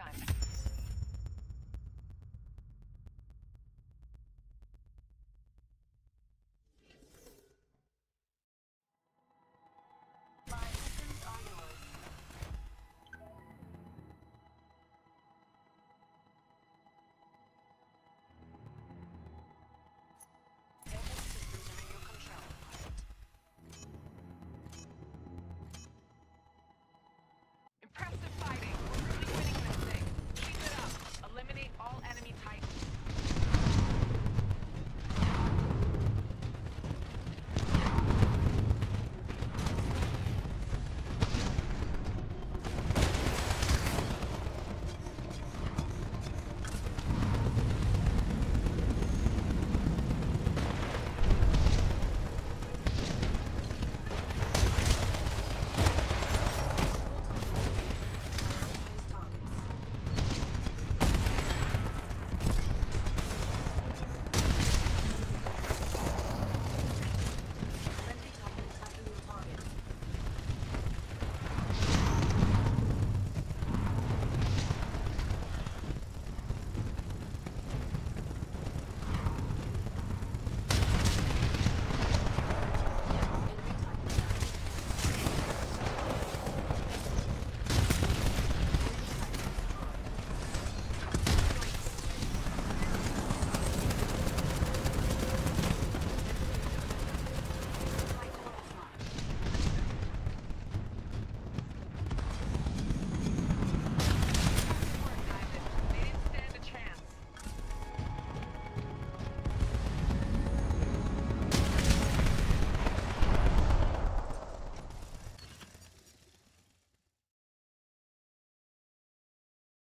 Time.